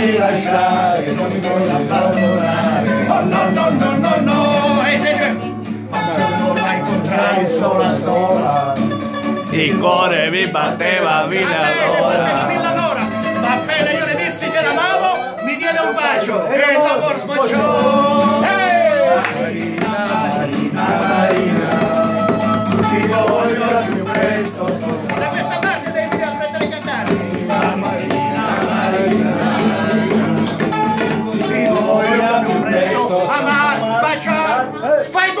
mi lasciare, non mi puoi abbandonare. Oh no, no, no, no, no, e se non la incontrai sola sola, il cuore mi batteva mille all'ora. Va bene, io le dissi che l'amavo, mi diede un bacio e l'amor sbocciò. Marina, Marina, Marina, ti voglio più presto. Fight